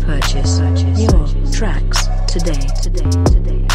Purchase your tracks today. Today. Today.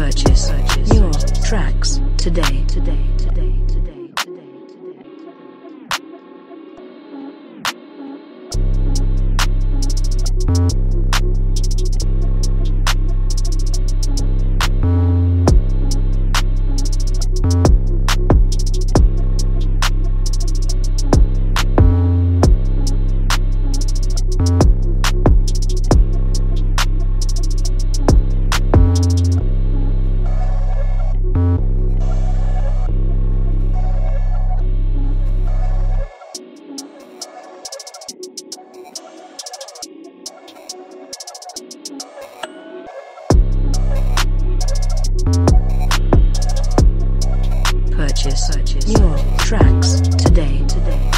Purchase your tracks today. Today. Today. purchase, purchase. your tracks today. today.